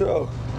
so.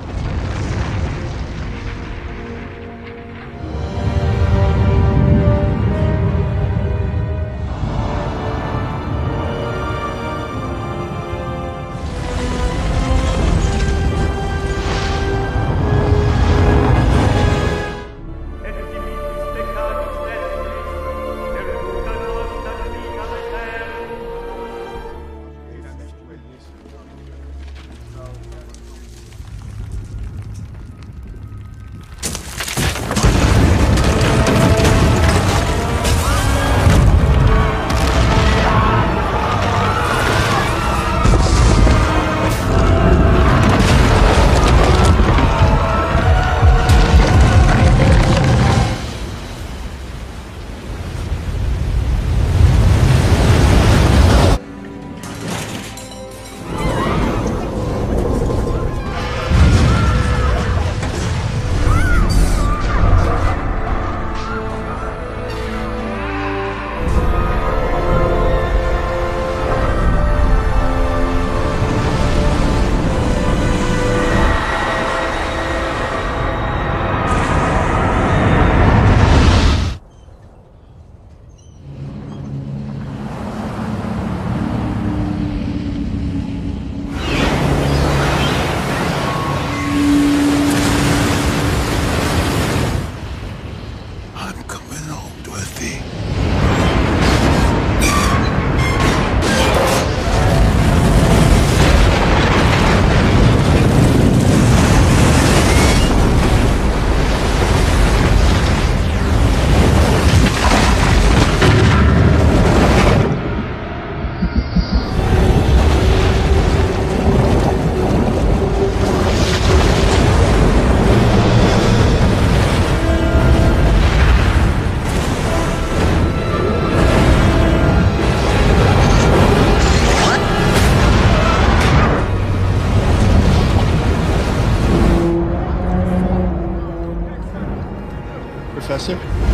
Professor